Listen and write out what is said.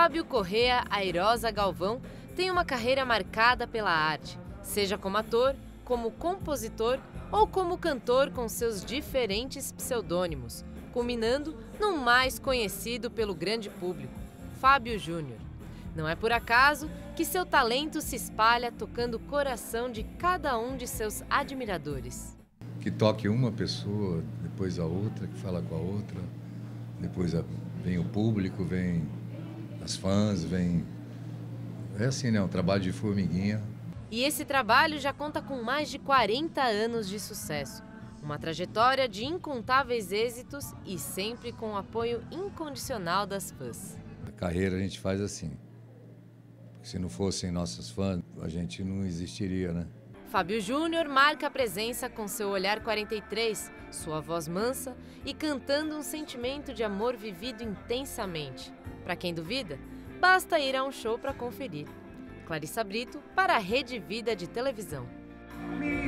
Fábio Correa Airosa Galvão tem uma carreira marcada pela arte, seja como ator, como compositor ou como cantor com seus diferentes pseudônimos, culminando no mais conhecido pelo grande público, Fábio Júnior. Não é por acaso que seu talento se espalha tocando o coração de cada um de seus admiradores. Que toque uma pessoa, depois a outra, que fala com a outra, depois vem o público, vem as fãs, vem. É assim, né? Um trabalho de formiguinha. E esse trabalho já conta com mais de 40 anos de sucesso. Uma trajetória de incontáveis êxitos e sempre com o apoio incondicional das fãs. A carreira a gente faz assim. Se não fossem nossos fãs, a gente não existiria, né? Fábio Júnior marca a presença com seu olhar 43, sua voz mansa e cantando um sentimento de amor vivido intensamente. Para quem duvida, basta ir a um show para conferir. Clarissa Brito para a Rede Vida de Televisão. Minha